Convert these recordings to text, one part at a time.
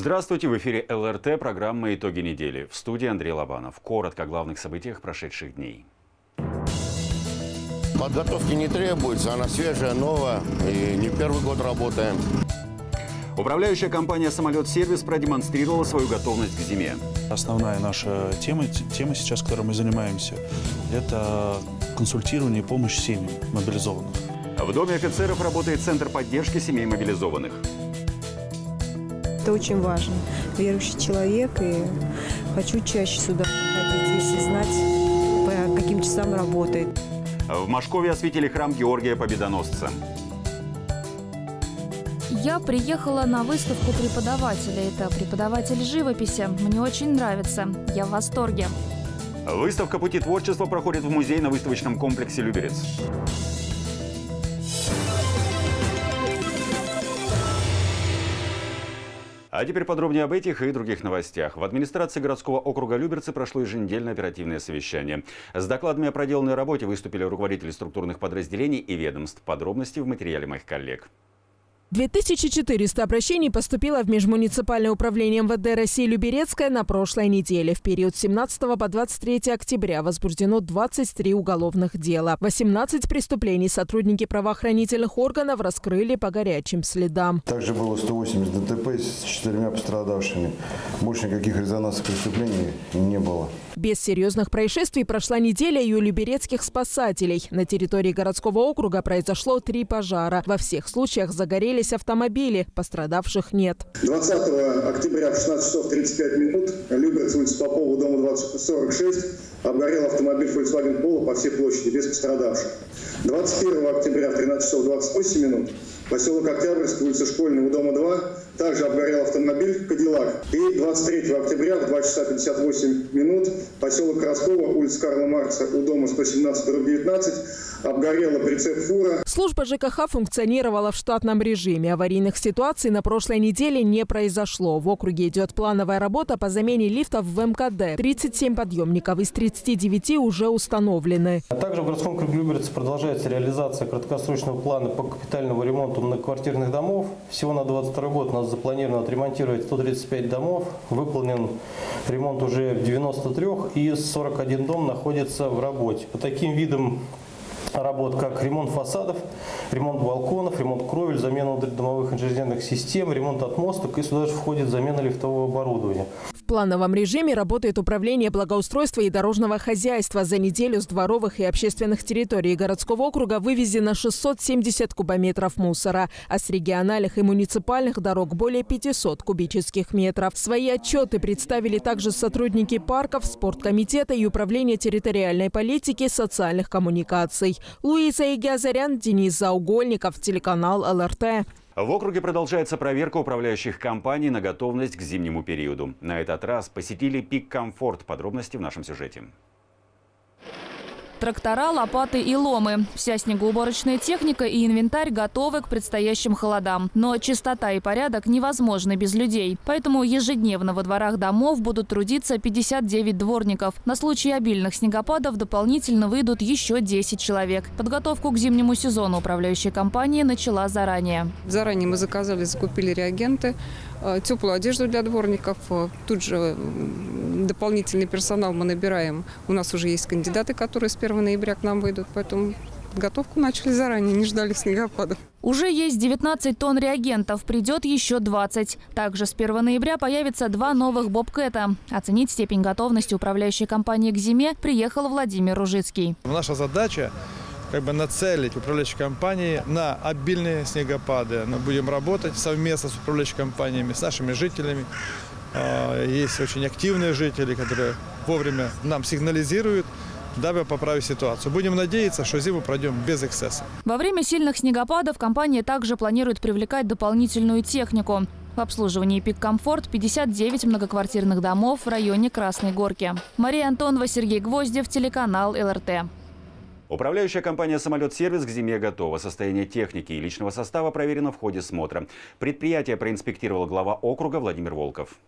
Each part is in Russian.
Здравствуйте, в эфире ЛРТ, программа «Итоги недели». В студии Андрей Лобанов. Коротко о главных событиях прошедших дней. Подготовки не требуется, она свежая, новая, и не первый год работаем. Управляющая компания «Самолет-сервис» продемонстрировала свою готовность к зиме. Основная наша тема, тема сейчас, которой мы занимаемся, это консультирование и помощь семьям мобилизованных. В Доме офицеров работает Центр поддержки семей мобилизованных. Это очень важно. Верующий человек, и хочу чаще сюда приходить, если знать, по каким часам работает. В Машкове осветили храм Георгия Победоносца. Я приехала на выставку преподавателя. Это преподаватель живописи. Мне очень нравится. Я в восторге. Выставка «Пути творчества» проходит в музее на выставочном комплексе «Люберец». А теперь подробнее об этих и других новостях. В администрации городского округа Люберцы прошло еженедельное оперативное совещание. С докладами о проделанной работе выступили руководители структурных подразделений и ведомств. Подробности в материале моих коллег. 2400 обращений поступило в Межмуниципальное управление МВД России Люберецкое на прошлой неделе. В период с 17 по 23 октября возбуждено 23 уголовных дела. 18 преступлений сотрудники правоохранительных органов раскрыли по горячим следам. Также было 180 ДТП с четырьмя пострадавшими. Больше никаких резонансных преступлений не было. Без серьезных происшествий прошла неделя и у люберецких спасателей. На территории городского округа произошло три пожара. Во всех случаях загорелись автомобили, пострадавших нет. 20 октября в 16 часов 35 минут Люберец, улица Попова, дома 2046, обгорел автомобиль Volkswagen Polo по всей площади, без пострадавших. 21 октября в 13 часов 28 минут поселок Октябрьск, улица Школьная, у дома 2, также обгорел автомобиль «Кадиллак». И 23 октября в 2 часа 58 минут поселок Краскова, улица Карла Маркса, у дома 117, 19, обгорела прицеп фура. Служба ЖКХ функционировала в штатном режиме. Аварийных ситуаций на прошлой неделе не произошло. В округе идет плановая работа по замене лифтов в МКД. 37 подъемников из 39 уже установлены. А также в городском округе Люберцы продолжается реализация краткосрочного плана по капитальному ремонту многоквартирных домов. Всего на 2022 год у нас запланировано отремонтировать 135 домов. Выполнен ремонт уже в 93 и 41 дом находится в работе. По таким видам работ, как ремонт фасадов, ремонт балконов, ремонт кровель, замена домовых инженерных систем, ремонт отмосток и сюда же входит замена лифтового оборудования. В плановом режиме работает управление благоустройства и дорожного хозяйства. За неделю с дворовых и общественных территорий городского округа вывезено 670 кубометров мусора, а с региональных и муниципальных дорог более 500 кубических метров. Свои отчеты представили также сотрудники парков, спорткомитета и управления территориальной политики социальных коммуникаций. Луиза Игязарян, Денис Заугольников, телеканал ЛРТ. В округе продолжается проверка управляющих компаний на готовность к зимнему периоду. На этот раз посетили пик комфорт. Подробности в нашем сюжете. Трактора, лопаты и ломы. Вся снегоуборочная техника и инвентарь готовы к предстоящим холодам. Но чистота и порядок невозможны без людей. Поэтому ежедневно во дворах домов будут трудиться 59 дворников. На случай обильных снегопадов дополнительно выйдут еще 10 человек. Подготовку к зимнему сезону управляющая компания начала заранее. Заранее мы заказали, закупили реагенты, теплую одежду для дворников. Э, тут же дополнительный персонал мы набираем. У нас уже есть кандидаты, которые с 1 ноября к нам выйдут, поэтому подготовку начали заранее, не ждали снегопадов. Уже есть 19 тонн реагентов, придет еще 20. Также с 1 ноября появится два новых бобкэта. Оценить степень готовности управляющей компании к зиме приехал Владимир Ружицкий. Наша задача как бы нацелить управляющие компании на обильные снегопады. Мы будем работать совместно с управляющими компаниями, с нашими жителями, а, есть очень активные жители, которые вовремя нам сигнализируют, дабы поправить ситуацию. Будем надеяться, что зиму пройдем без эксцесса. Во время сильных снегопадов компания также планирует привлекать дополнительную технику. В обслуживании «Пик Комфорт» 59 многоквартирных домов в районе Красной Горки. Мария Антонова, Сергей Гвоздев, телеканал ЛРТ. Управляющая компания «Самолет-сервис» к зиме готова. Состояние техники и личного состава проверено в ходе смотра. Предприятие проинспектировал глава округа Владимир Волков.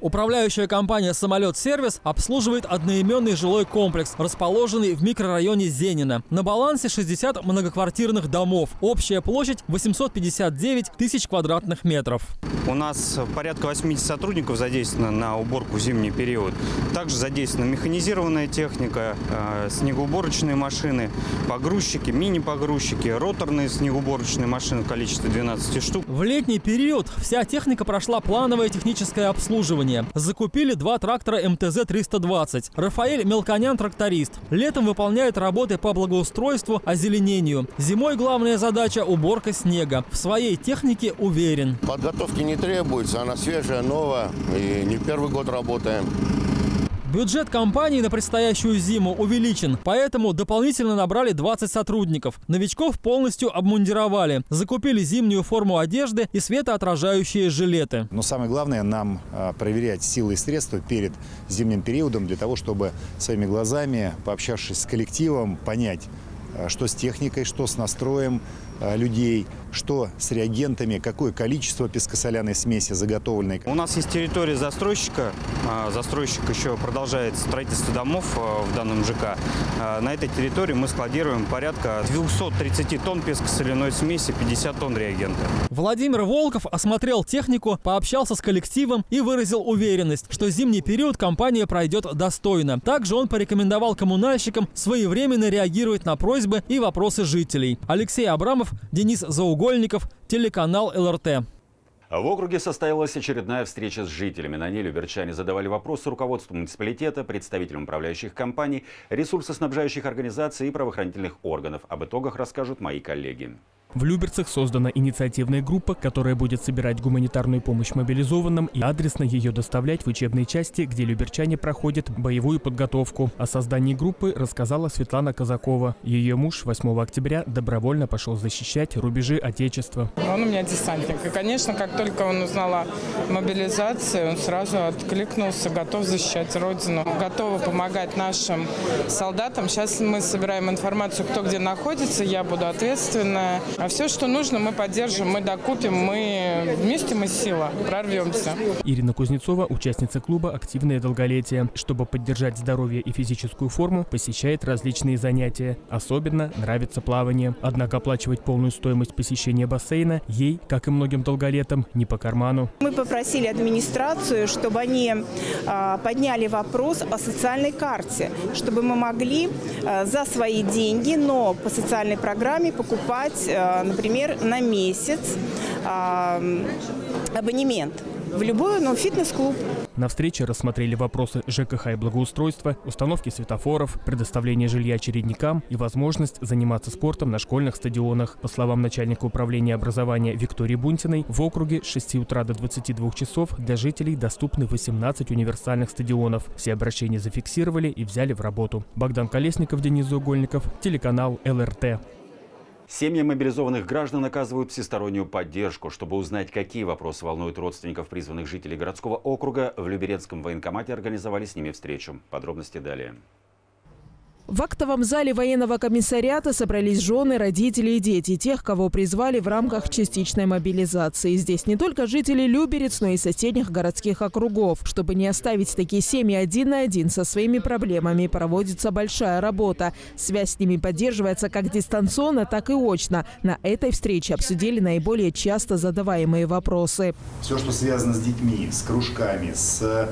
Управляющая компания «Самолет-сервис» обслуживает одноименный жилой комплекс, расположенный в микрорайоне Зенина. На балансе 60 многоквартирных домов. Общая площадь 859 тысяч квадратных метров. У нас порядка 80 сотрудников задействовано на уборку в зимний период. Также задействована механизированная техника, э, снегоуборочные машины, погрузчики, мини-погрузчики, роторные снегоуборочные машины в количестве 12 штук. В летний период вся техника прошла плановое техническое обслуживание. Закупили два трактора МТЗ-320. Рафаэль Мелконян – тракторист. Летом выполняет работы по благоустройству, озеленению. Зимой главная задача – уборка снега. В своей технике уверен. Подготовки не требуется, она свежая, новая и не первый год работаем. Бюджет компании на предстоящую зиму увеличен, поэтому дополнительно набрали 20 сотрудников. Новичков полностью обмундировали. Закупили зимнюю форму одежды и светоотражающие жилеты. Но самое главное нам а, проверять силы и средства перед зимним периодом для того, чтобы своими глазами, пообщавшись с коллективом, понять, а, что с техникой, что с настроем а, людей, что с реагентами, какое количество пескосоляной смеси заготовленной. У нас есть территория застройщика. А, застройщик еще продолжает строительство домов а, в данном ЖК. А, на этой территории мы складируем порядка 230 тонн пескосоляной смеси, 50 тонн реагента. Владимир Волков осмотрел технику, пообщался с коллективом и выразил уверенность, что зимний период компания пройдет достойно. Также он порекомендовал коммунальщикам своевременно реагировать на просьбы и вопросы жителей. Алексей Абрамов, Денис Заугов треугольников, телеканал ЛРТ. В округе состоялась очередная встреча с жителями. На ней люберчане задавали вопросы руководству муниципалитета, представителям управляющих компаний, ресурсоснабжающих организаций и правоохранительных органов. Об итогах расскажут мои коллеги. В Люберцах создана инициативная группа, которая будет собирать гуманитарную помощь мобилизованным и адресно ее доставлять в учебные части, где люберчане проходят боевую подготовку. О создании группы рассказала Светлана Казакова. Ее муж 8 октября добровольно пошел защищать рубежи Отечества. Он у меня десантник. И, конечно, как только он узнал о мобилизации, он сразу откликнулся, готов защищать Родину, готов помогать нашим солдатам. Сейчас мы собираем информацию, кто где находится, я буду ответственная. А все, что нужно, мы поддержим, мы докупим, мы вместе мы сила, прорвемся. Ирина Кузнецова, участница клуба «Активное долголетие». Чтобы поддержать здоровье и физическую форму, посещает различные занятия. Особенно нравится плавание. Однако оплачивать полную стоимость посещения бассейна ей, как и многим долголетам, не по карману. Мы попросили администрацию, чтобы они а, подняли вопрос о социальной карте, чтобы мы могли а, за свои деньги, но по социальной программе покупать а, например, на месяц абонемент в любой ну, фитнес-клуб. На встрече рассмотрели вопросы ЖКХ и благоустройства, установки светофоров, предоставление жилья очередникам и возможность заниматься спортом на школьных стадионах. По словам начальника управления образования Виктории Бунтиной, в округе с 6 утра до 22 часов для жителей доступны 18 универсальных стадионов. Все обращения зафиксировали и взяли в работу. Богдан Колесников, Денис Заугольников, телеканал ЛРТ. Семьи мобилизованных граждан оказывают всестороннюю поддержку. Чтобы узнать, какие вопросы волнуют родственников призванных жителей городского округа, в Люберецком военкомате организовали с ними встречу. Подробности далее. В актовом зале военного комиссариата собрались жены, родители и дети тех, кого призвали в рамках частичной мобилизации. Здесь не только жители Люберец, но и соседних городских округов. Чтобы не оставить такие семьи один на один со своими проблемами, проводится большая работа. Связь с ними поддерживается как дистанционно, так и очно. На этой встрече обсудили наиболее часто задаваемые вопросы. Все, что связано с детьми, с кружками, с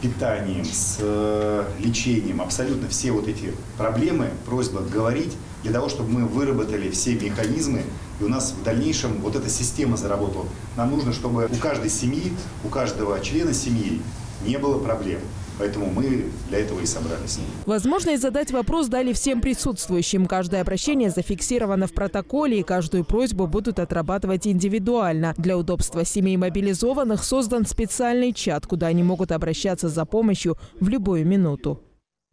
питанием, с э, лечением, абсолютно все вот эти проблемы, просьба говорить для того, чтобы мы выработали все механизмы, и у нас в дальнейшем вот эта система заработала. Нам нужно, чтобы у каждой семьи, у каждого члена семьи не было проблем. Поэтому мы для этого и собрались. Возможность задать вопрос дали всем присутствующим. Каждое обращение зафиксировано в протоколе, и каждую просьбу будут отрабатывать индивидуально. Для удобства семей мобилизованных создан специальный чат, куда они могут обращаться за помощью в любую минуту.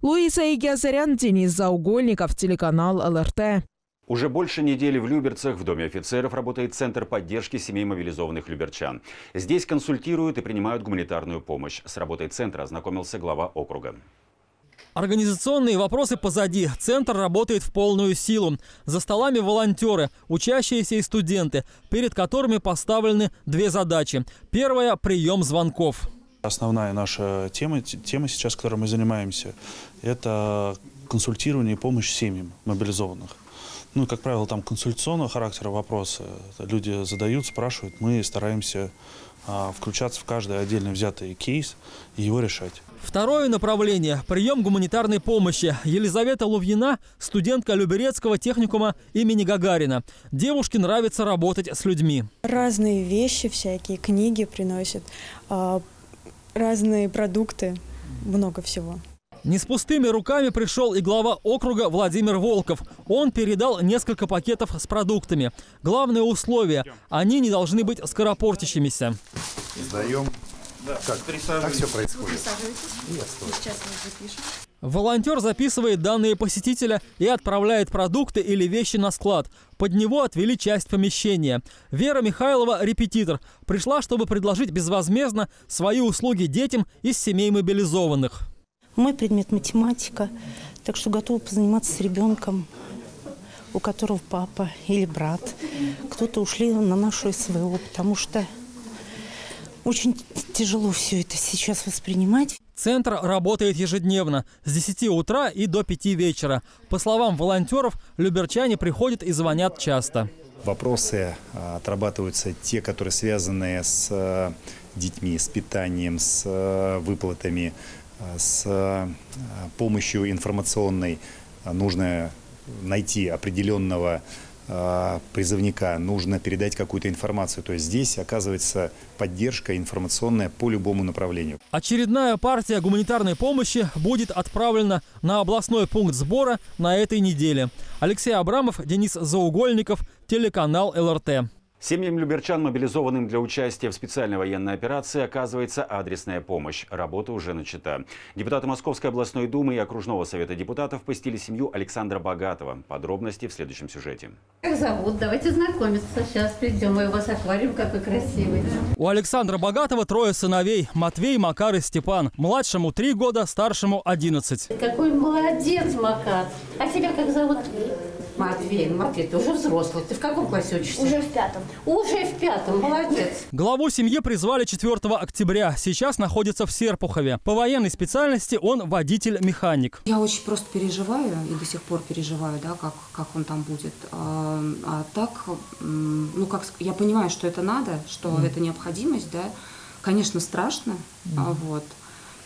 Луиза Игиазарян, Денис Заугольников, телеканал ЛРТ. Уже больше недели в Люберцах в Доме офицеров работает Центр поддержки семей мобилизованных люберчан. Здесь консультируют и принимают гуманитарную помощь. С работой центра ознакомился глава округа. Организационные вопросы позади. Центр работает в полную силу. За столами волонтеры, учащиеся и студенты, перед которыми поставлены две задачи. Первая – прием звонков. Основная наша тема, тема сейчас, которой мы занимаемся, это консультирование и помощь семьям мобилизованных. Ну, как правило, там консультационного характера вопросы. Люди задают, спрашивают, мы стараемся а, включаться в каждый отдельно взятый кейс и его решать. Второе направление – прием гуманитарной помощи. Елизавета Лувьина – студентка Люберецкого техникума имени Гагарина. Девушке нравится работать с людьми. Разные вещи всякие, книги приносят, а, разные продукты, много всего. Не с пустыми руками пришел и глава округа Владимир Волков. Он передал несколько пакетов с продуктами. Главное условие – они не должны быть скоропортящимися. Сдаем. Да. Как? Как все происходит? Сейчас мы запишем. Волонтер записывает данные посетителя и отправляет продукты или вещи на склад. Под него отвели часть помещения. Вера Михайлова, репетитор, пришла, чтобы предложить безвозмездно свои услуги детям из семей мобилизованных. Мой предмет математика, так что готова позаниматься с ребенком, у которого папа или брат. Кто-то ушли на нашу СВО, потому что очень тяжело все это сейчас воспринимать. Центр работает ежедневно с 10 утра и до 5 вечера. По словам волонтеров, люберчане приходят и звонят часто. Вопросы а, отрабатываются те, которые связаны с а, детьми, с питанием, с а, выплатами, с э, помощью информационной нужно найти определенного э, призывника, нужно передать какую-то информацию. То есть здесь оказывается поддержка информационная по любому направлению. Очередная партия гуманитарной помощи будет отправлена на областной пункт сбора на этой неделе. Алексей Абрамов, Денис Заугольников, телеканал ЛРТ. Семьям люберчан, мобилизованным для участия в специальной военной операции, оказывается адресная помощь. Работа уже начата. Депутаты Московской областной думы и окружного совета депутатов посетили семью Александра Богатова. Подробности в следующем сюжете. Как зовут? Давайте знакомиться. Сейчас придем. И у вас аквариум какой красивый. У Александра Богатова трое сыновей. Матвей, Макар и Степан. Младшему три года, старшему одиннадцать. Какой молодец, Макар. А тебя как зовут? Матвей, ну, Матвей, ты уже взрослый. Ты в каком классе учишься? Уже в пятом. Уже в пятом, молодец. Главу семьи призвали 4 октября. Сейчас находится в Серпухове. По военной специальности он водитель-механик. Я очень просто переживаю и до сих пор переживаю, да, как, как он там будет. А, а так, ну как, я понимаю, что это надо, что mm. это необходимость, да. Конечно, страшно, mm. вот.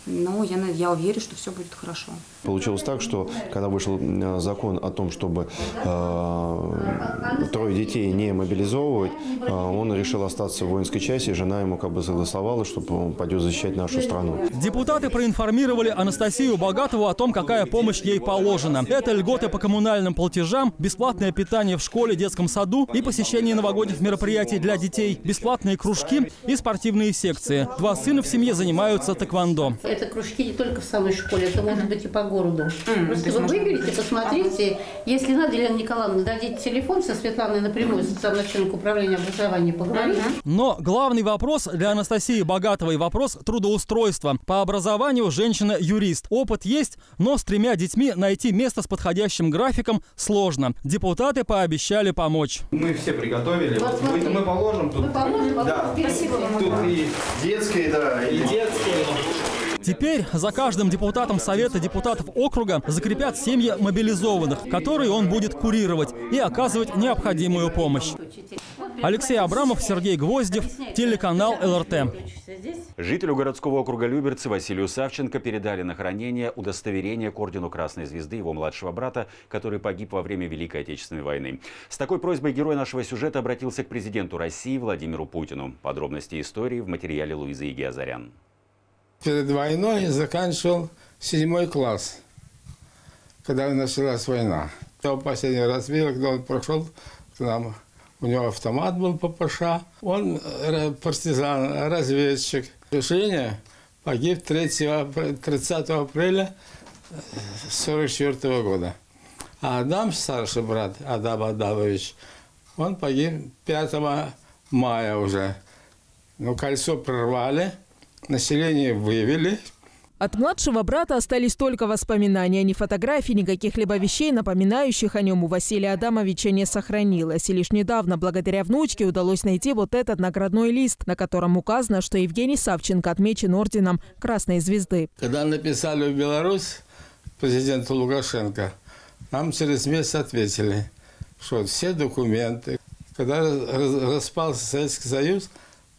Но я, я уверен, что все будет хорошо. Получилось так, что когда вышел э, закон о том, чтобы э, трое детей не мобилизовывать, э, он решил остаться в воинской части. Жена ему как бы согласовала, чтобы он пойдет защищать нашу страну. Депутаты проинформировали Анастасию Богатову о том, какая помощь ей положена. Это льготы по коммунальным платежам, бесплатное питание в школе, детском саду и посещение новогодних мероприятий для детей, бесплатные кружки и спортивные секции. Два сына в семье занимаются тэквондо это кружки не только в самой школе, это может быть и по городу. Mm, Просто вы выберите, посмотрите. Если надо, Елена Николаевна, дадите телефон со Светланой напрямую, с начальник управления образования поговорить. Но главный вопрос для Анастасии Богатовой – вопрос трудоустройства. По образованию женщина юрист. Опыт есть, но с тремя детьми найти место с подходящим графиком сложно. Депутаты пообещали помочь. Мы все приготовили. Вот, мы, мы положим тут. Мы положим, да. Спасибо вам. Тут и детские, да, и детские. Теперь за каждым депутатом Совета депутатов округа закрепят семьи мобилизованных, которые он будет курировать и оказывать необходимую помощь. Алексей Абрамов, Сергей Гвоздев, телеканал ЛРТ. Жителю городского округа Люберцы Василию Савченко передали на хранение удостоверение к ордену Красной Звезды его младшего брата, который погиб во время Великой Отечественной войны. С такой просьбой герой нашего сюжета обратился к президенту России Владимиру Путину. Подробности истории в материале Луизы Игиазарян перед войной заканчивал седьмой класс, когда началась война. Я последний раз видел, когда он прошел к нам. У него автомат был ППШ. Он э, партизан, разведчик. Решение погиб 3, 30 апреля 1944 года. А Адам, старший брат, Адам Адамович, он погиб 5 мая уже. Ну, кольцо прорвали – население вывели. От младшего брата остались только воспоминания. Ни фотографий, ни каких-либо вещей, напоминающих о нем у Василия Адамовича не сохранилось. И лишь недавно, благодаря внучке, удалось найти вот этот наградной лист, на котором указано, что Евгений Савченко отмечен орденом Красной Звезды. Когда написали в Беларусь президенту Лукашенко, нам через месяц ответили, что все документы, когда распался Советский Союз,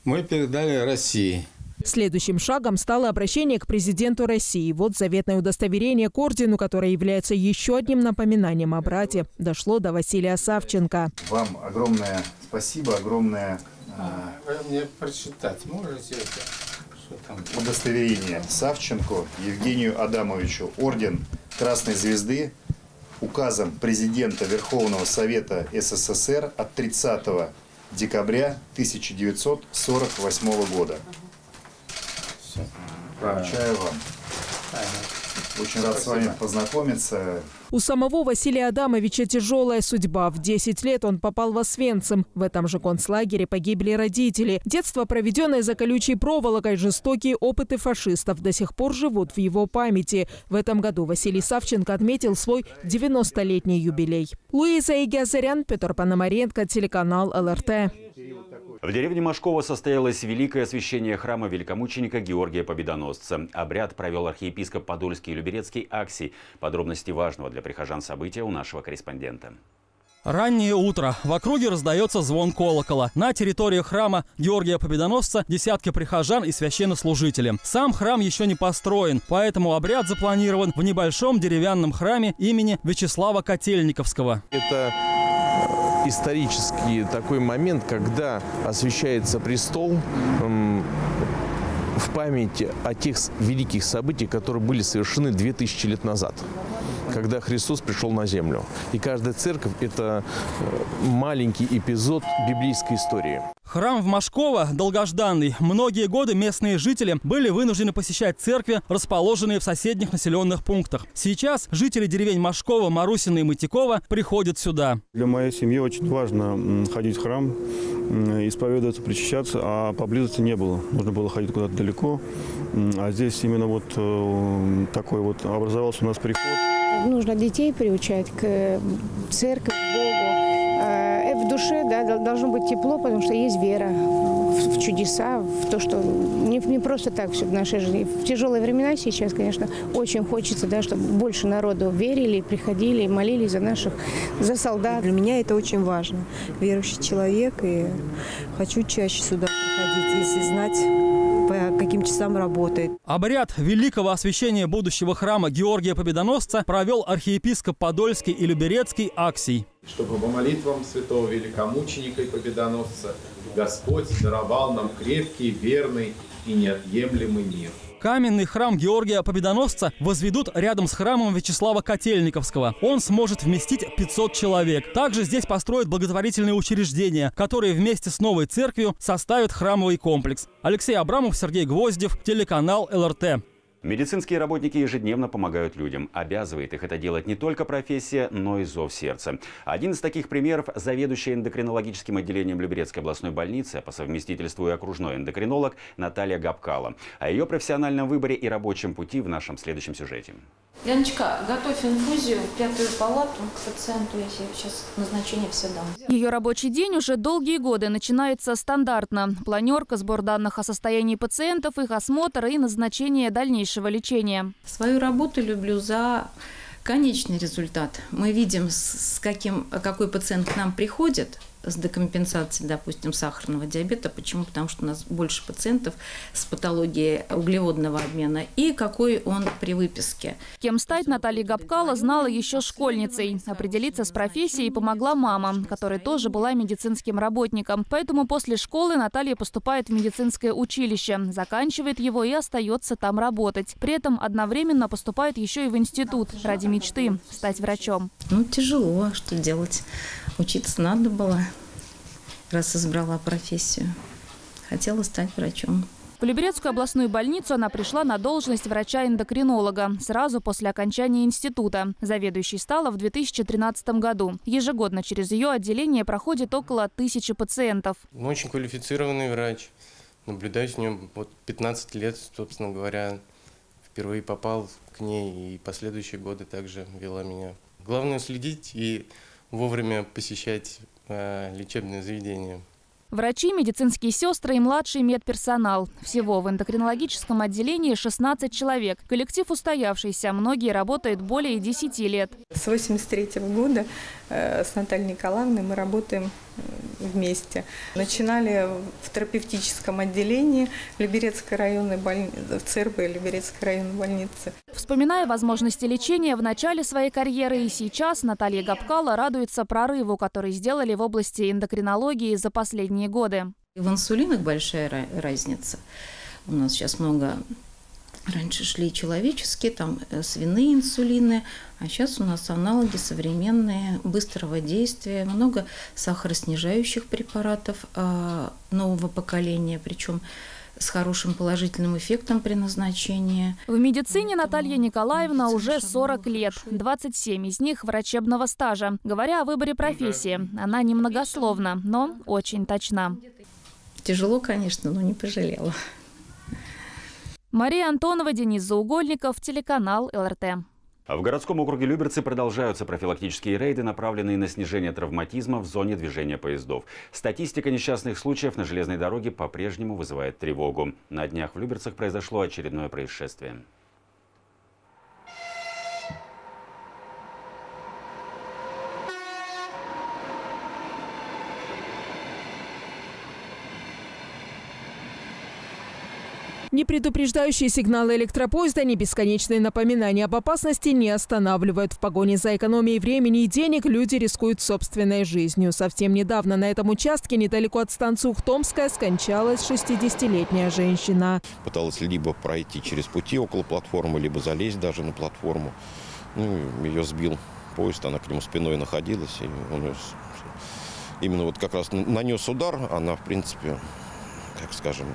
мы передали России. Следующим шагом стало обращение к президенту России. Вот заветное удостоверение к ордену, которое является еще одним напоминанием о брате, дошло до Василия Савченко. Вам огромное спасибо, огромное а, Вы мне прочитать можете это? Удостоверение Савченко Евгению Адамовичу. Орден Красной Звезды указом президента Верховного Совета СССР от 30 декабря 1948 года. Вручаю вам. Очень рад с вами познакомиться. У самого Василия Адамовича тяжелая судьба. В 10 лет он попал в Освенцим. В этом же концлагере погибли родители. Детство, проведенное за колючей проволокой, жестокие опыты фашистов до сих пор живут в его памяти. В этом году Василий Савченко отметил свой 90-летний юбилей. Луиза Игиазарян, Петр Пономаренко, телеканал ЛРТ. В деревне Машкова состоялось великое освящение храма великомученика Георгия Победоносца. Обряд провел архиепископ Подольский и Люберецкий Аксий. Подробности важного для прихожан события у нашего корреспондента. Раннее утро. В округе раздается звон колокола. На территории храма Георгия Победоносца десятки прихожан и священнослужители. Сам храм еще не построен, поэтому обряд запланирован в небольшом деревянном храме имени Вячеслава Котельниковского. Это исторический такой момент, когда освещается престол в память о тех великих событиях, которые были совершены 2000 лет назад когда Христос пришел на землю. И каждая церковь – это э, маленький эпизод библейской истории. Храм в Машково долгожданный. Многие годы местные жители были вынуждены посещать церкви, расположенные в соседних населенных пунктах. Сейчас жители деревень Машкова, Марусина и Мытикова приходят сюда. Для моей семьи очень важно ходить в храм, исповедоваться, причащаться, а поблизости не было. Нужно было ходить куда-то далеко. А здесь именно вот э, такой вот образовался у нас приход. Нужно детей приучать к церкви, к Богу в душе да, должно быть тепло, потому что есть вера в, в чудеса, в то, что не, не просто так все в нашей жизни. В тяжелые времена сейчас, конечно, очень хочется, да, чтобы больше народу верили, приходили, молились за наших, за солдат. Для меня это очень важно. Верующий человек, и хочу чаще сюда приходить, если знать по каким часам работает. Обряд великого освящения будущего храма Георгия Победоносца провел архиепископ Подольский и Люберецкий Аксий чтобы по молитвам святого великомученика и победоносца Господь даровал нам крепкий, верный и неотъемлемый мир. Каменный храм Георгия Победоносца возведут рядом с храмом Вячеслава Котельниковского. Он сможет вместить 500 человек. Также здесь построят благотворительные учреждения, которые вместе с новой церковью составят храмовый комплекс. Алексей Абрамов, Сергей Гвоздев, телеканал ЛРТ. Медицинские работники ежедневно помогают людям. Обязывает их это делать не только профессия, но и зов сердца. Один из таких примеров – заведующая эндокринологическим отделением Люберецкой областной больницы, а по совместительству и окружной эндокринолог Наталья Габкала. О ее профессиональном выборе и рабочем пути в нашем следующем сюжете. Леночка, готовь инфузию в пятую палату к пациенту. Я сейчас назначение все дам. Ее рабочий день уже долгие годы начинается стандартно. Планерка, сбор данных о состоянии пациентов, их осмотр и назначение дальнейшего лечения. Свою работу люблю за конечный результат. Мы видим, с каким, какой пациент к нам приходит – с декомпенсацией, допустим, сахарного диабета. Почему? Потому что у нас больше пациентов с патологией углеводного обмена и какой он при выписке. Кем стать Наталья Габкала знала еще школьницей. Определиться с профессией помогла мама, которая тоже была медицинским работником. Поэтому после школы Наталья поступает в медицинское училище, заканчивает его и остается там работать. При этом одновременно поступает еще и в институт ради мечты – стать врачом. Ну, тяжело, что делать. Учиться надо было, раз избрала профессию. Хотела стать врачом. В Люберецкую областную больницу она пришла на должность врача-эндокринолога сразу после окончания института. Заведующей стала в 2013 году. Ежегодно через ее отделение проходит около тысячи пациентов. Очень квалифицированный врач. Наблюдаю с ним вот 15 лет, собственно говоря. впервые попал к ней и последующие годы также вела меня. Главное следить и вовремя посещать э, лечебные заведения. Врачи, медицинские сестры и младший медперсонал. Всего в эндокринологическом отделении 16 человек. Коллектив устоявшийся. Многие работают более 10 лет. С 83 -го года э, с Натальей Николаевной мы работаем вместе. Начинали в терапевтическом отделении Люберецкой районной больницы, в ЦРБ Люберецкой районной больницы. Вспоминая возможности лечения в начале своей карьеры и сейчас, Наталья Габкала радуется прорыву, который сделали в области эндокринологии за последние годы. В инсулинах большая разница. У нас сейчас много Раньше шли человеческие, там э, свиные инсулины, а сейчас у нас аналоги современные, быстрого действия, много сахароснижающих препаратов а, нового поколения, причем с хорошим положительным эффектом при назначении. В медицине Наталья Николаевна уже 40 лет, 27 из них врачебного стажа. Говоря о выборе профессии, она немногословна, но очень точна. Тяжело, конечно, но не пожалела. Мария Антонова, Денис Заугольников, телеканал ЛРТ. В городском округе Люберцы продолжаются профилактические рейды, направленные на снижение травматизма в зоне движения поездов. Статистика несчастных случаев на железной дороге по-прежнему вызывает тревогу. На днях в Люберцах произошло очередное происшествие. Ни предупреждающие сигналы электропоезда, ни бесконечные напоминания об опасности не останавливают. В погоне за экономией времени и денег люди рискуют собственной жизнью. Совсем недавно на этом участке, недалеко от станции Ухтомская, скончалась 60-летняя женщина. Пыталась либо пройти через пути около платформы, либо залезть даже на платформу. Ну, ее сбил поезд, она к нему спиной находилась. И он именно вот как раз нанес удар, она, в принципе, так скажем,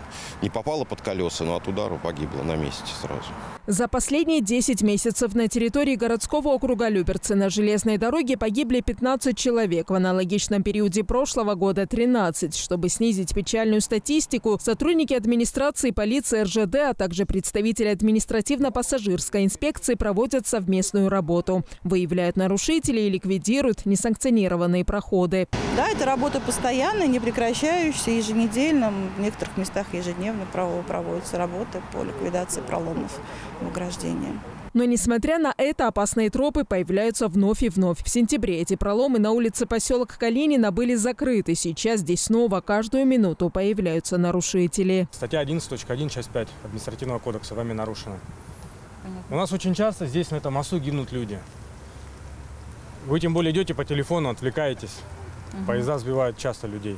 не попала под колеса, но от удара погибла на месте сразу. За последние 10 месяцев на территории городского округа Люберцы на железной дороге погибли 15 человек. В аналогичном периоде прошлого года 13. Чтобы снизить печальную статистику, сотрудники администрации, полиции, РЖД, а также представители административно-пассажирской инспекции проводят совместную работу. Выявляют нарушителей и ликвидируют несанкционированные проходы. Да, это работа постоянная, не прекращающаяся, еженедельно. В некоторых местах ежедневно проводятся работы по ликвидации проломов в ограждении. Но несмотря на это, опасные тропы появляются вновь и вновь. В сентябре эти проломы на улице поселок Калинина были закрыты. Сейчас здесь снова каждую минуту появляются нарушители. Статья 11.1, часть 5 административного кодекса вами нарушена. У нас очень часто здесь на этом мосту гибнут люди. Вы тем более идете по телефону, отвлекаетесь. Угу. Поезда сбивают часто людей.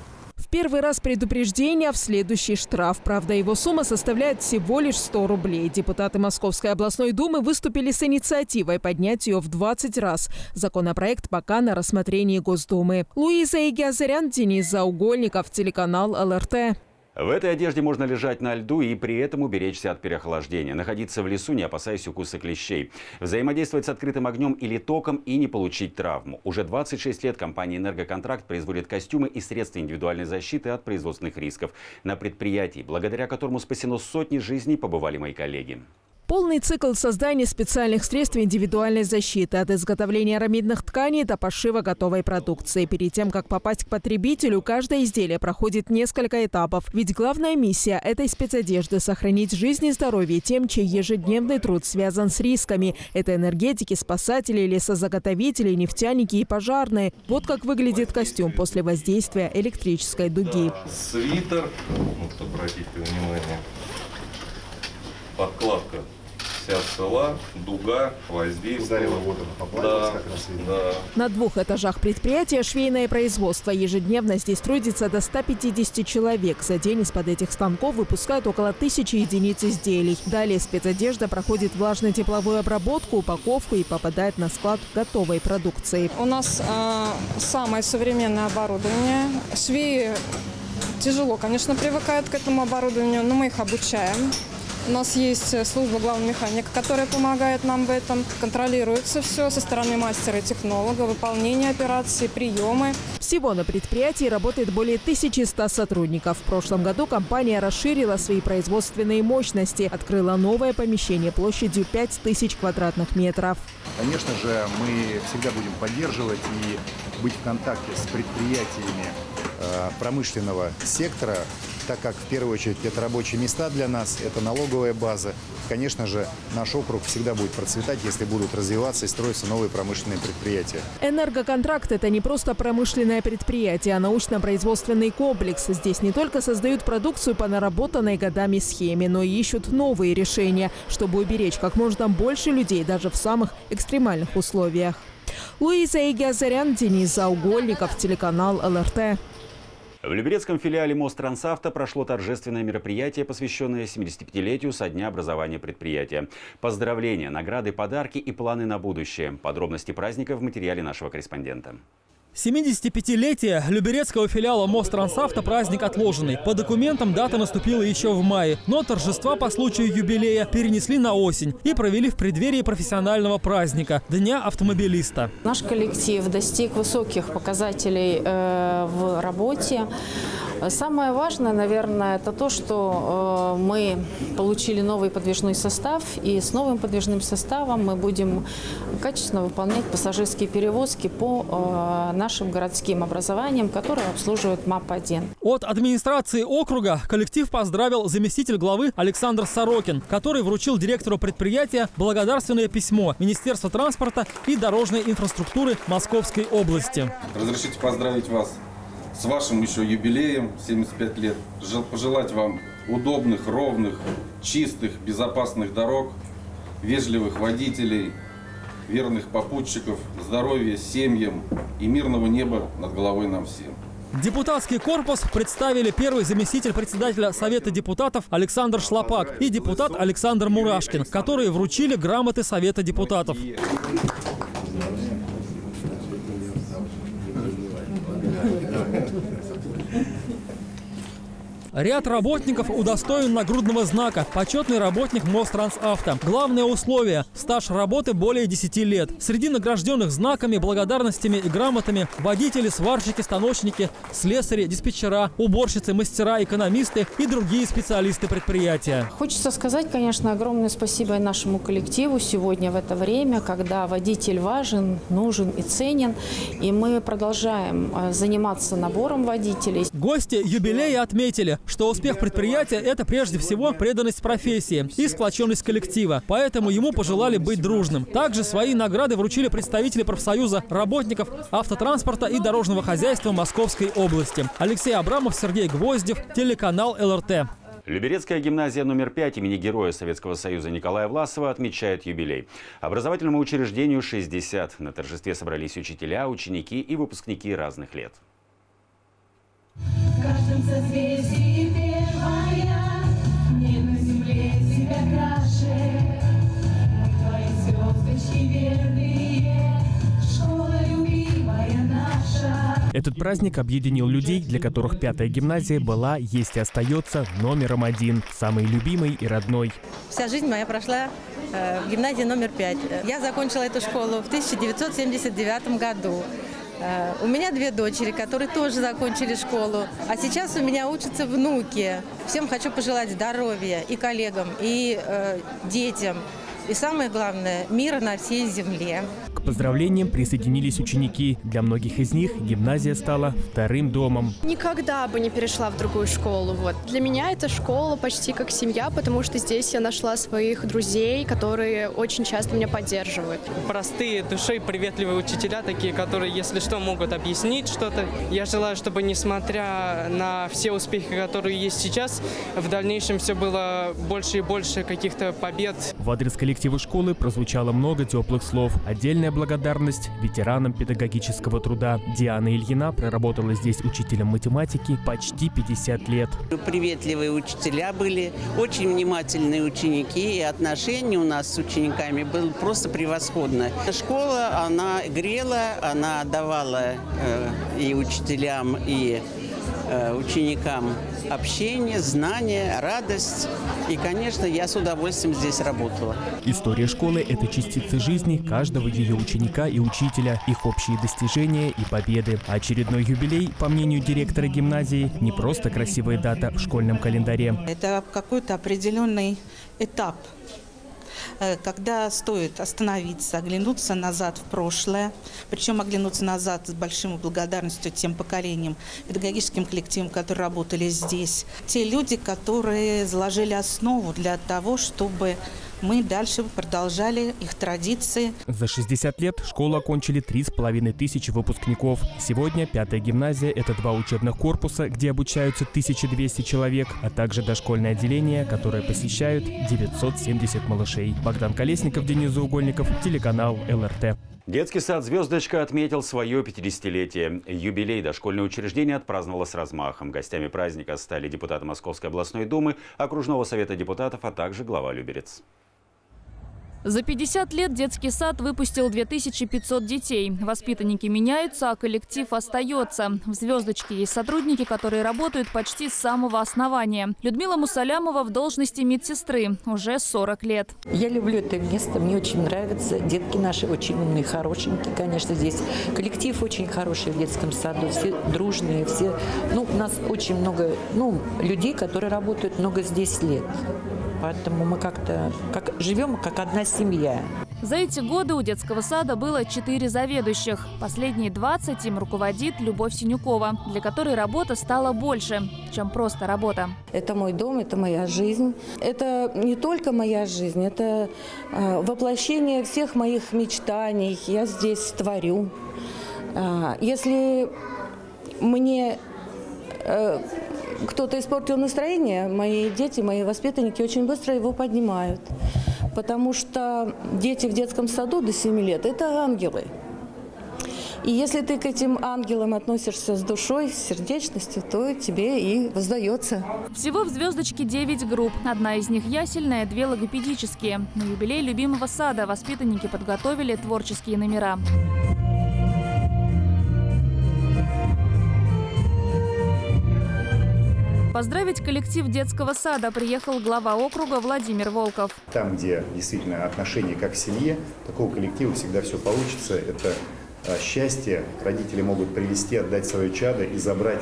Первый раз предупреждение, в следующий штраф. Правда, его сумма составляет всего лишь 100 рублей. Депутаты Московской областной думы выступили с инициативой поднять ее в 20 раз. Законопроект пока на рассмотрении Госдумы. Луиза Игиазарян, Денис Заугольников, телеканал ЛРТ. В этой одежде можно лежать на льду и при этом уберечься от переохлаждения. Находиться в лесу, не опасаясь укуса клещей. Взаимодействовать с открытым огнем или током и не получить травму. Уже 26 лет компания «Энергоконтракт» производит костюмы и средства индивидуальной защиты от производственных рисков. На предприятии, благодаря которому спасено сотни жизней, побывали мои коллеги. Полный цикл создания специальных средств индивидуальной защиты от изготовления арамидных тканей до пошива готовой продукции. Перед тем, как попасть к потребителю, каждое изделие проходит несколько этапов. Ведь главная миссия этой спецодежды – сохранить жизнь и здоровье тем, чей ежедневный труд связан с рисками. Это энергетики, спасатели, лесозаготовители, нефтяники и пожарные. Вот как выглядит костюм после воздействия электрической дуги. Да, свитер, вот обратите внимание, подкладка вся цела, дуга, вот она поплавилась да, как раз. Видно. Да. На двух этажах предприятия швейное производство. Ежедневно здесь трудится до 150 человек. За день из-под этих станков выпускают около тысячи единиц изделий. Далее спецодежда проходит влажно-тепловую обработку, упаковку и попадает на склад готовой продукции. У нас э, самое современное оборудование. Швеи тяжело, конечно, привыкают к этому оборудованию, но мы их обучаем. У нас есть э, служба главного механика, которая помогает нам в этом. Контролируется все со стороны мастера и технолога, выполнение операций, приемы. Всего на предприятии работает более 1100 сотрудников. В прошлом году компания расширила свои производственные мощности, открыла новое помещение площадью 5000 квадратных метров. Конечно же, мы всегда будем поддерживать и быть в контакте с предприятиями э, промышленного сектора, так как в первую очередь это рабочие места для нас, это налоговая база. Конечно же, наш округ всегда будет процветать, если будут развиваться и строиться новые промышленные предприятия. Энергоконтракт – это не просто промышленное предприятие, а научно-производственный комплекс. Здесь не только создают продукцию по наработанной годами схеме, но и ищут новые решения, чтобы уберечь как можно больше людей даже в самых экстремальных условиях. Луиза Игиазарян, Денис Заугольников, телеканал ЛРТ. В Люберецком филиале Мострансавто прошло торжественное мероприятие, посвященное 75-летию со дня образования предприятия. Поздравления, награды, подарки и планы на будущее. Подробности праздника в материале нашего корреспондента. 75-летие Люберецкого филиала Мострансавто праздник отложенный. По документам дата наступила еще в мае, но торжества по случаю юбилея перенесли на осень и провели в преддверии профессионального праздника – Дня автомобилиста. Наш коллектив достиг высоких показателей э, в работе. Самое важное, наверное, это то, что э, мы получили новый подвижной состав, и с новым подвижным составом мы будем качественно выполнять пассажирские перевозки по э, нашим городским образованиям, которые обслуживают МАП-1. От администрации округа коллектив поздравил заместитель главы Александр Сорокин, который вручил директору предприятия благодарственное письмо Министерства транспорта и дорожной инфраструктуры Московской области. Разрешите поздравить вас с вашим еще юбилеем 75 лет. Пожелать вам удобных, ровных, чистых, безопасных дорог, вежливых водителей, верных попутчиков, здоровья семьям и мирного неба над головой нам всем. Депутатский корпус представили первый заместитель председателя Совета депутатов Александр Шлопак и депутат Александр Мурашкин, которые вручили грамоты Совета депутатов. Ряд работников удостоен нагрудного знака «Почетный работник Мострансавто». Главное условие – стаж работы более 10 лет. Среди награжденных знаками, благодарностями и грамотами – водители, сварщики, станочники, слесари, диспетчера, уборщицы, мастера, экономисты и другие специалисты предприятия. Хочется сказать, конечно, огромное спасибо нашему коллективу сегодня в это время, когда водитель важен, нужен и ценен. И мы продолжаем э, заниматься набором водителей. Гости юбилея отметили, что успех предприятия – это прежде всего преданность профессии и сплоченность коллектива. Поэтому ему пожелали быть дружным. Также свои награды вручили представители профсоюза работников автотранспорта и дорожного хозяйства Московской области. Алексей Абрамов, Сергей Гвоздев, телеканал ЛРТ. Люберецкая гимназия номер 5 имени Героя Советского Союза Николая Власова отмечает юбилей. Образовательному учреждению 60. На торжестве собрались учителя, ученики и выпускники разных лет. В каждом созвездии Этот праздник объединил людей, для которых пятая гимназия была, есть и остается номером один, самый любимый и родной. Вся жизнь моя прошла э, в гимназии номер пять. Я закончила эту школу в 1979 году. Э, у меня две дочери, которые тоже закончили школу, а сейчас у меня учатся внуки. Всем хочу пожелать здоровья и коллегам, и э, детям. И самое главное, мира на всей земле. К поздравлениям присоединились ученики. Для многих из них гимназия стала вторым домом. Никогда бы не перешла в другую школу. Вот. Для меня эта школа почти как семья, потому что здесь я нашла своих друзей, которые очень часто меня поддерживают. Простые, душой приветливые учителя, такие, которые, если что, могут объяснить что-то. Я желаю, чтобы, несмотря на все успехи, которые есть сейчас, в дальнейшем все было больше и больше каких-то побед. В адрес коллектива школы прозвучало много теплых слов. Отдельная благодарность ветеранам педагогического труда. Диана Ильина проработала здесь учителем математики почти 50 лет. Приветливые учителя были, очень внимательные ученики, и отношения у нас с учениками было просто превосходно. Школа, она грела, она давала э, и учителям, и ученикам общение, знания, радость. И, конечно, я с удовольствием здесь работала. История школы – это частицы жизни каждого ее ученика и учителя, их общие достижения и победы. Очередной юбилей, по мнению директора гимназии, не просто красивая дата в школьном календаре. Это какой-то определенный этап Э, когда стоит остановиться, оглянуться назад в прошлое, причем оглянуться назад с большой благодарностью тем поколениям, педагогическим коллективам, которые работали здесь. Те люди, которые заложили основу для того, чтобы мы дальше продолжали их традиции. За 60 лет школу окончили 3,5 тысячи выпускников. Сегодня пятая гимназия – это два учебных корпуса, где обучаются 1200 человек, а также дошкольное отделение, которое посещают 970 малышей. Богдан Колесников, Денис Заугольников, телеканал ЛРТ. Детский сад «Звездочка» отметил свое 50-летие. Юбилей дошкольное учреждение отпраздновало с размахом. Гостями праздника стали депутаты Московской областной думы, окружного совета депутатов, а также глава Люберец. За 50 лет детский сад выпустил 2500 детей. Воспитанники меняются, а коллектив остается. В «Звездочке» есть сотрудники, которые работают почти с самого основания. Людмила Мусалямова в должности медсестры уже 40 лет. Я люблю это место, мне очень нравится. Детки наши очень умные, хорошенькие, конечно, здесь. Коллектив очень хороший в детском саду, все дружные, все. Ну, у нас очень много ну, людей, которые работают много здесь лет. Поэтому мы как-то как, живем как одна семья. За эти годы у детского сада было четыре заведующих. Последние 20 им руководит Любовь Синюкова, для которой работа стала больше, чем просто работа. Это мой дом, это моя жизнь. Это не только моя жизнь, это э, воплощение всех моих мечтаний. Я здесь творю. Э, если мне э, кто-то испортил настроение, мои дети, мои воспитанники очень быстро его поднимают. Потому что дети в детском саду до 7 лет – это ангелы. И если ты к этим ангелам относишься с душой, с сердечностью, то тебе и воздается. Всего в «Звездочке» 9 групп. Одна из них ясельная, две логопедические. На юбилей любимого сада воспитанники подготовили творческие номера. Поздравить коллектив детского сада приехал глава округа Владимир Волков. Там, где действительно отношения как в семье, такого коллектива всегда все получится. Это а, счастье. Родители могут привести, отдать свое чадо и забрать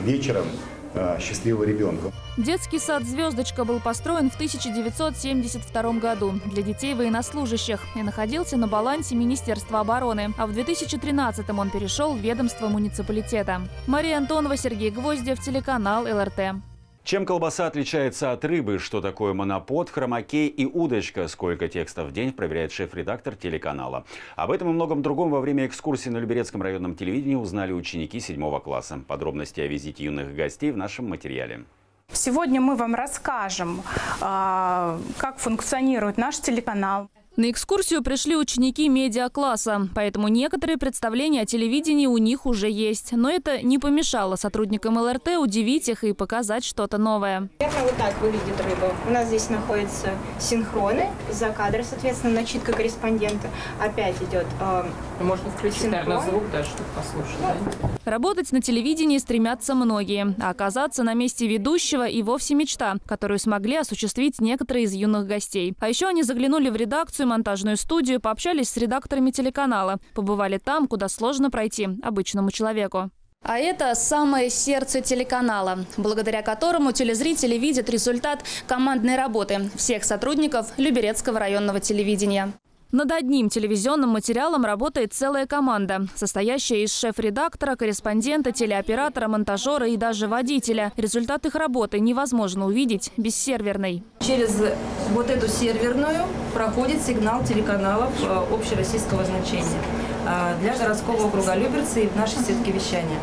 вечером а, счастливого ребенка. Детский сад «Звездочка» был построен в 1972 году для детей военнослужащих и находился на балансе Министерства обороны, а в 2013 он перешел в ведомство муниципалитета. Мария Антонова, Сергей Гвоздев, телеканал ЛРТ. Чем колбаса отличается от рыбы? Что такое монопод, хромакей и удочка? Сколько текстов в день проверяет шеф-редактор телеканала? Об этом и многом другом во время экскурсии на Люберецком районном телевидении узнали ученики седьмого класса. Подробности о визите юных гостей в нашем материале. Сегодня мы вам расскажем, а, как функционирует наш телеканал. На экскурсию пришли ученики медиакласса, поэтому некоторые представления о телевидении у них уже есть. Но это не помешало сотрудникам ЛРТ удивить их и показать что-то новое. Наверное, вот так выглядит рыба. У нас здесь находятся синхроны за кадр, соответственно, начитка корреспондента. Опять идет э, Можно включить, синхрон. наверное, звук даже, чтобы послушать. Да? Работать на телевидении стремятся многие, а оказаться на месте ведущего и вовсе мечта, которую смогли осуществить некоторые из юных гостей. А еще они заглянули в редакцию и монтажную студию, пообщались с редакторами телеканала, побывали там, куда сложно пройти обычному человеку. А это самое сердце телеканала, благодаря которому телезрители видят результат командной работы всех сотрудников Люберецкого районного телевидения. Над одним телевизионным материалом работает целая команда, состоящая из шеф-редактора, корреспондента, телеоператора, монтажера и даже водителя. Результат их работы невозможно увидеть без серверной. Через вот эту серверную проходит сигнал телеканалов э, общероссийского значения э, для городского округа Люберцы и в нашей сетке вещания.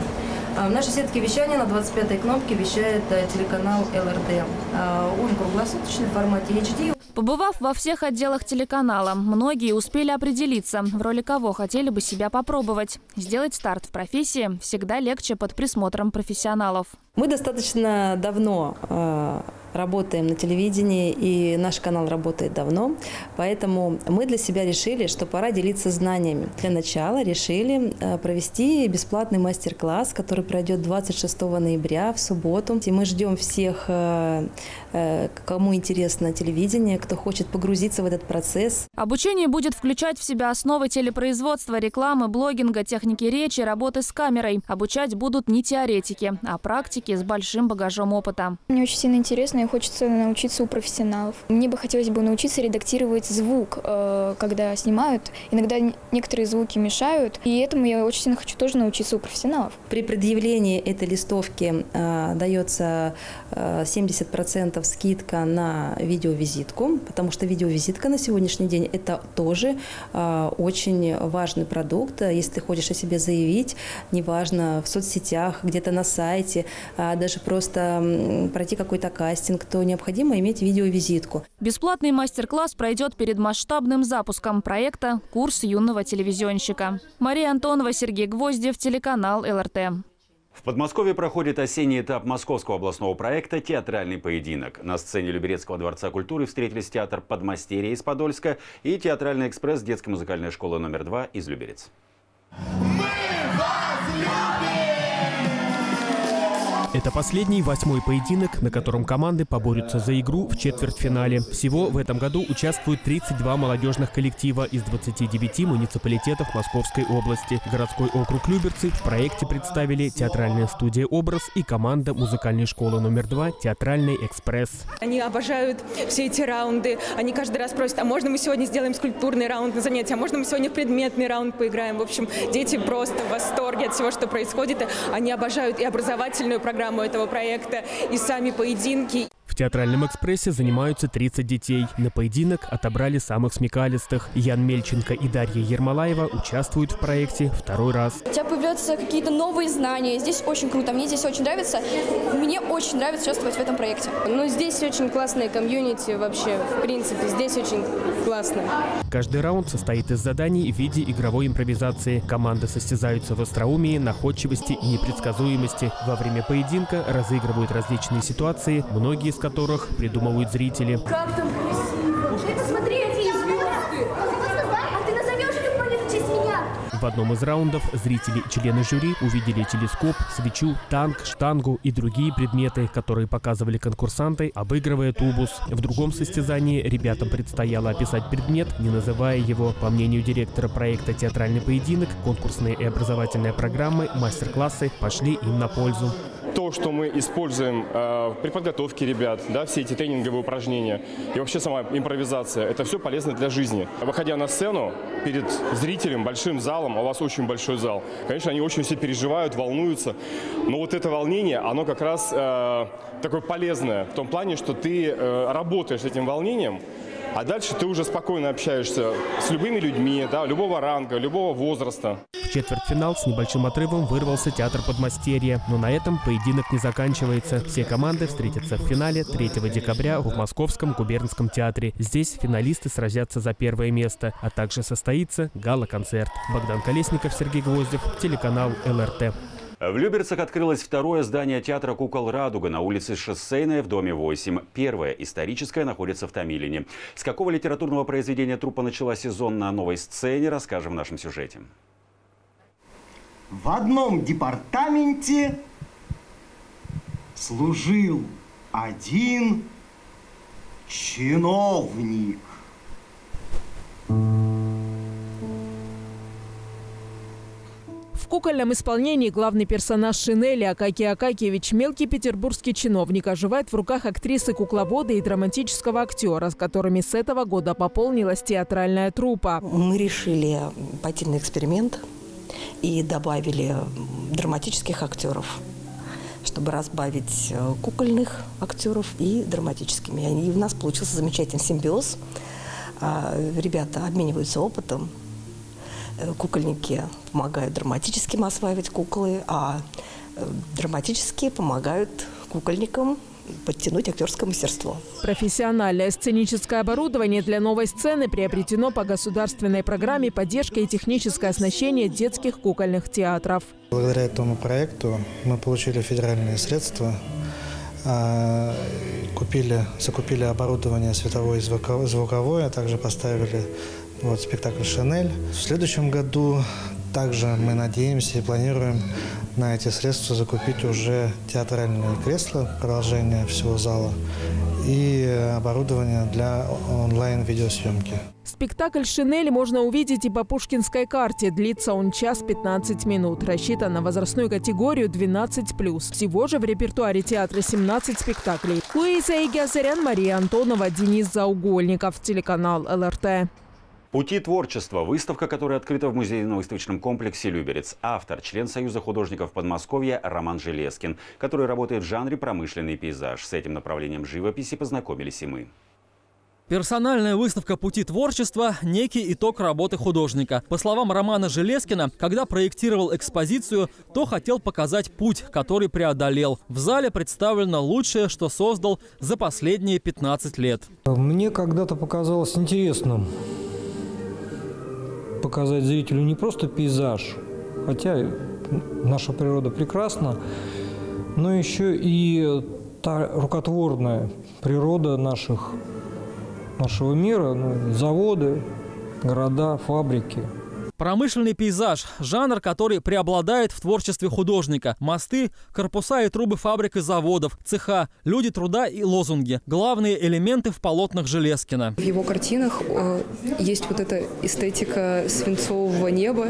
Э, в нашей сетке вещания на 25-й кнопке вещает телеканал ЛРД. Он круглосуточный в формате HD. Побывав во всех отделах телеканала, многие успели определиться, в роли кого хотели бы себя попробовать. Сделать старт в профессии всегда легче под присмотром профессионалов. Мы достаточно давно э, работаем на телевидении, и наш канал работает давно, поэтому мы для себя решили, что пора делиться знаниями. Для начала решили э, провести бесплатный мастер-класс, который пройдет 26 ноября в субботу. И мы ждем всех, э, э, кому интересно телевидение, кто хочет погрузиться в этот процесс. Обучение будет включать в себя основы телепроизводства, рекламы, блогинга, техники речи, работы с камерой. Обучать будут не теоретики, а практики с большим багажом опыта. Мне очень сильно интересно и хочется научиться у профессионалов. Мне бы хотелось бы научиться редактировать звук, э, когда снимают. Иногда некоторые звуки мешают, и этому я очень сильно хочу тоже научиться у профессионалов. При предъявлении этой листовки э, дается э, 70% скидка на видеовизитку, потому что видеовизитка на сегодняшний день – это тоже э, очень важный продукт. Если ты хочешь о себе заявить, неважно, в соцсетях, где-то на сайте, даже просто пройти какой-то кастинг, то необходимо иметь видеовизитку. Бесплатный мастер-класс пройдет перед масштабным запуском проекта «Курс юного телевизионщика». Мария Антонова, Сергей Гвоздев, телеканал ЛРТ. В Подмосковье проходит осенний этап Московского областного проекта «Театральный поединок». На сцене Люберецкого дворца культуры встретились театр «Подмастерье» из Подольска и театральный экспресс детской музыкальной школы номер два из Люберец. Мы вас любим! Это последний восьмой поединок, на котором команды поборются за игру в четвертьфинале. Всего в этом году участвуют 32 молодежных коллектива из 29 муниципалитетов Московской области. Городской округ Люберцы в проекте представили театральная студия «Образ» и команда музыкальной школы номер два «Театральный экспресс». Они обожают все эти раунды. Они каждый раз просят, а можно мы сегодня сделаем скульптурный раунд на занятии, а можно мы сегодня предметный раунд поиграем. В общем, дети просто в восторге от всего, что происходит. Они обожают и образовательную программу, программу этого проекта и сами поединки. В театральном экспрессе занимаются 30 детей. На поединок отобрали самых смекалистых. Ян Мельченко и Дарья Ермолаева участвуют в проекте второй раз. У тебя появляются какие-то новые знания. Здесь очень круто. Мне здесь очень нравится. Мне очень нравится участвовать в этом проекте. Ну, здесь очень классная комьюнити вообще. В принципе, здесь очень классно. Каждый раунд состоит из заданий в виде игровой импровизации. Команды состязаются в остроумии, находчивости и непредсказуемости. Во время поединка разыгрывают различные ситуации, многие которых придумывают зрители. Как там красиво! Ты посмотри, эти звезды! А ты назовешь эту планету в честь меня? В одном из раундов зрители и члены жюри увидели телескоп, свечу, танк, штангу и другие предметы, которые показывали конкурсанты, обыгрывая тубус. В другом состязании ребятам предстояло описать предмет, не называя его. По мнению директора проекта «Театральный поединок», конкурсные и образовательные программы, мастер-классы пошли им на пользу то, что мы используем э, при подготовке ребят, да, все эти тренинговые упражнения и вообще сама импровизация, это все полезно для жизни. Выходя на сцену перед зрителем, большим залом, а у вас очень большой зал, конечно, они очень все переживают, волнуются, но вот это волнение, оно как раз э, такое полезное в том плане, что ты э, работаешь с этим волнением, а дальше ты уже спокойно общаешься с любыми людьми, да, любого ранга, любого возраста. В четвертьфинал с небольшим отрывом вырвался театр Подмастерья. Но на этом поединок не заканчивается. Все команды встретятся в финале 3 декабря в Московском губернском театре. Здесь финалисты сразятся за первое место, а также состоится гала-концерт. Богдан Колесников, Сергей Гвоздев, телеканал ЛРТ. В Люберцах открылось второе здание театра «Кукол Радуга» на улице Шоссейная в доме 8. Первое, историческое, находится в Томилине. С какого литературного произведения труппа начала сезон на новой сцене, расскажем в нашем сюжете. В одном департаменте служил один чиновник. Кукольном исполнении главный персонаж Шинели Акаки Акакиевич – мелкий петербургский чиновник, оживает в руках актрисы кукловода и драматического актера, с которыми с этого года пополнилась театральная труппа. Мы решили пойти на эксперимент и добавили драматических актеров чтобы разбавить э, кукольных актеров и драматическими. И у нас получился замечательный симбиоз. А, ребята обмениваются опытом, кукольники помогают драматическим осваивать куклы, а э, драматические помогают кукольникам подтянуть актерское мастерство. Профессиональное сценическое оборудование для новой сцены приобретено по государственной программе поддержка и техническое оснащение детских кукольных театров. Благодаря этому проекту мы получили федеральные средства, а, купили, закупили оборудование световое и звуковое, а также поставили вот, спектакль «Шанель». В следующем году также мы надеемся и планируем на эти средства закупить уже театральные кресла, продолжение всего зала и оборудование для онлайн-видеосъемки. Спектакль «Шинель» можно увидеть и по Пушкинской карте. Длится он час 15 минут. Рассчитан на возрастную категорию 12+. Всего же в репертуаре театра 17 спектаклей. Луиза Игязарян, Мария Антонова, Денис Заугольников. Телеканал ЛРТ. «Пути творчества» – выставка, которая открыта в музейно-выставочном комплексе «Люберец». Автор – член Союза художников Подмосковья Роман Желескин, который работает в жанре промышленный пейзаж. С этим направлением живописи познакомились и мы. Персональная выставка «Пути творчества» – некий итог работы художника. По словам Романа Желескина, когда проектировал экспозицию, то хотел показать путь, который преодолел. В зале представлено лучшее, что создал за последние 15 лет. Мне когда-то показалось интересным показать зрителю не просто пейзаж, хотя наша природа прекрасна, но еще и та рукотворная природа наших, нашего мира, ну, заводы, города, фабрики – Промышленный пейзаж – жанр, который преобладает в творчестве художника. Мосты, корпуса и трубы фабрик и заводов, цеха, люди труда и лозунги – главные элементы в полотнах Железкина. В его картинах э, есть вот эта эстетика свинцового неба,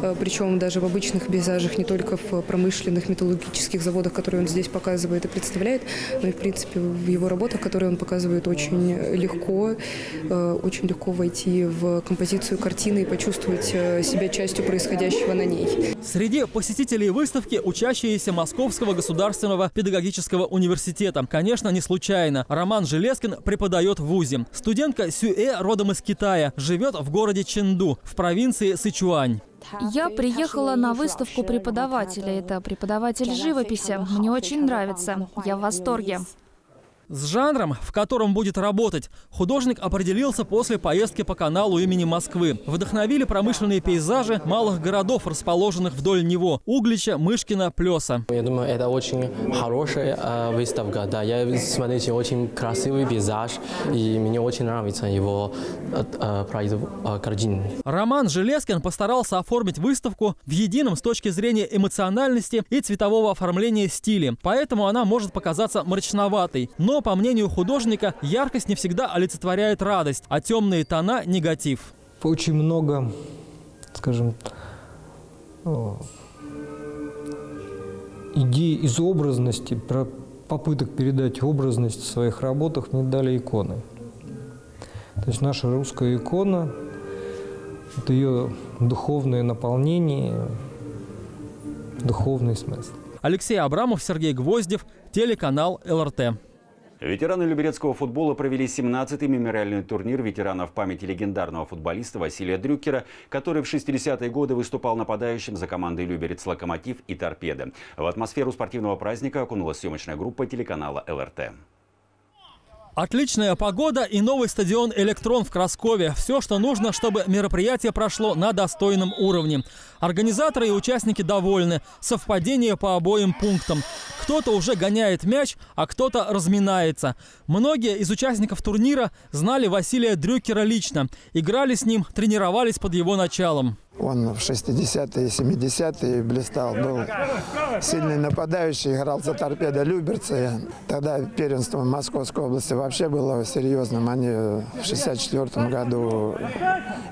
э, причем даже в обычных пейзажах, не только в промышленных металлургических заводах, которые он здесь показывает и представляет, но и, в принципе, в его работах, которые он показывает очень легко, э, очень легко войти в композицию картины и почувствовать Э, себя частью происходящего на ней. Среди посетителей выставки учащиеся Московского государственного педагогического университета. Конечно, не случайно. Роман Железкин преподает в ВУЗе. Студентка Сюэ родом из Китая, живет в городе Ченду, в провинции Сычуань. Я приехала на выставку преподавателя. Это преподаватель живописи. Мне очень нравится. Я в восторге. С жанром, в котором будет работать, художник определился после поездки по каналу имени Москвы. Вдохновили промышленные пейзажи малых городов, расположенных вдоль него – Углича, Мышкина, Плеса. Я думаю, это очень хорошая э, выставка. Да, я смотрите, очень красивый пейзаж, и мне очень нравится его э, э, картин. Роман Железкин постарался оформить выставку в едином с точки зрения эмоциональности и цветового оформления стиле, поэтому она может показаться мрачноватой, но по мнению художника, яркость не всегда олицетворяет радость, а темные тона – негатив. Очень много, скажем, идей из образности, про попыток передать образность в своих работах мне дали иконы. То есть наша русская икона, это ее духовное наполнение, духовный смысл. Алексей Абрамов, Сергей Гвоздев, телеканал ЛРТ. Ветераны люберецкого футбола провели 17-й мемориальный турнир ветеранов памяти легендарного футболиста Василия Дрюкера, который в 60-е годы выступал нападающим за командой «Люберец Локомотив» и «Торпеда». В атмосферу спортивного праздника окунулась съемочная группа телеканала ЛРТ. Отличная погода и новый стадион «Электрон» в Краскове. Все, что нужно, чтобы мероприятие прошло на достойном уровне. Организаторы и участники довольны. Совпадение по обоим пунктам. Кто-то уже гоняет мяч, а кто-то разминается. Многие из участников турнира знали Василия Дрюкера лично. Играли с ним, тренировались под его началом. Он в 60-е и 70-е блистал, был сильный нападающий, играл за торпедо Люберцы. Тогда первенство Московской области вообще было серьезным. Они в 64 году,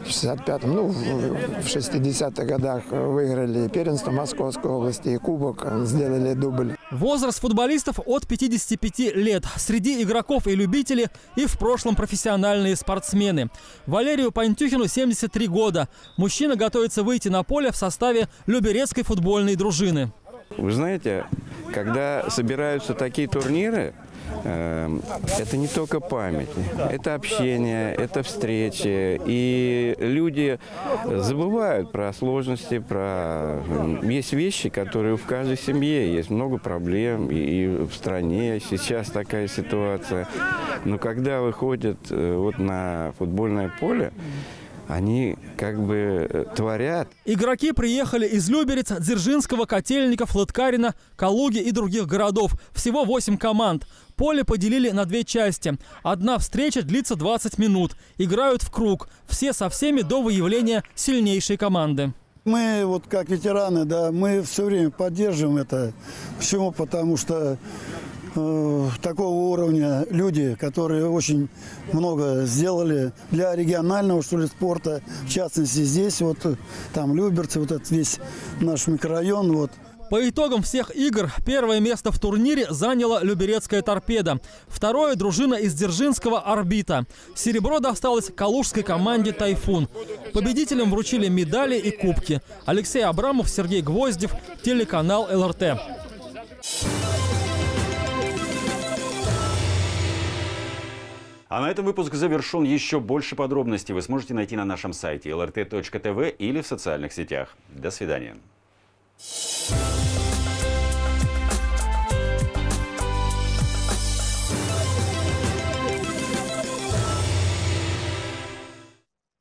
в 65-м, ну, в 60-х годах выиграли первенство Московской области и кубок, сделали дубль. Возраст футболистов от 55 лет. Среди игроков и любителей, и в прошлом профессиональные спортсмены. Валерию Пантюхину 73 года. Мужчина готовится выйти на поле в составе Люберецкой футбольной дружины. Вы знаете, когда собираются такие турниры, э, это не только память, это общение, это встречи. И люди забывают про сложности, про... Есть вещи, которые в каждой семье есть много проблем, и в стране сейчас такая ситуация. Но когда выходят э, вот на футбольное поле, они как бы э, творят. Игроки приехали из Люберец, Дзержинского, Котельников, Лыткарина, Калуги и других городов. Всего 8 команд. Поле поделили на две части. Одна встреча длится 20 минут. Играют в круг. Все со всеми до выявления сильнейшей команды. Мы вот как ветераны, да, мы все время поддерживаем это. Почему? Потому что э, такого уровня люди, которые очень много сделали для регионального что ли спорта, в частности здесь вот там Люберцы, вот этот весь наш микрорайон, вот. По итогам всех игр первое место в турнире заняла Люберецкая торпеда. Второе – дружина из Дзержинского «Орбита». Серебро досталось калужской команде «Тайфун». Победителям вручили медали и кубки. Алексей Абрамов, Сергей Гвоздев, телеканал ЛРТ. А на этом выпуск завершен. Еще больше подробностей вы сможете найти на нашем сайте lrt.tv или в социальных сетях. До свидания.